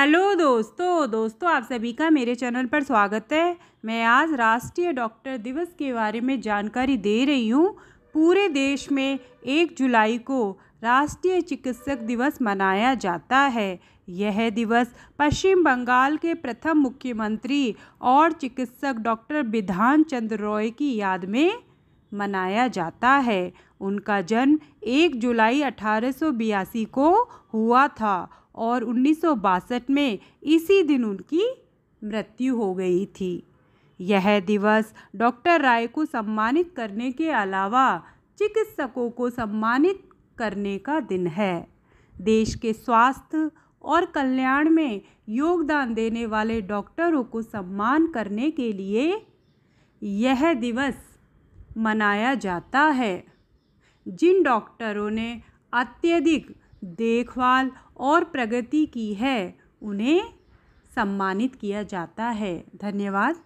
Hello दोस्तों दोस्तों, आप सभी का मेरे चैनल पर स्वागत है। मैं आज राष्ट्रीय डॉक्टर दिवस के बारे में जानकारी दे रही हूँ। पूरे देश में एक जुलाई को राष्ट्रीय चिकित्सक दिवस मनाया जाता है। यह दिवस पश्चिम बंगाल के प्रथम मुख्यमंत्री और चिकित्सक डॉक्टर विधान चंद्र रॉय की याद में मनाया जाता है। उनका जन्म एक जुलाई अठारह सौ बयासी को हुआ था और उन्नीस सौ बासठ में इसी दिन उनकी मृत्यु हो गई थी। यह दिवस डॉक्टर राय को सम्मानित करने के अलावा चिकित्सकों को सम्मानित करने का दिन है। देश के स्वास्थ्य और कल्याण में योगदान देने वाले डॉक्टरों को सम्मान करने के लिए यह दिवस मनाया जाता है। जिन डॉक्टरों ने अत्यधिक देखभाल और प्रगति की है उन्हें सम्मानित किया जाता है। धन्यवाद।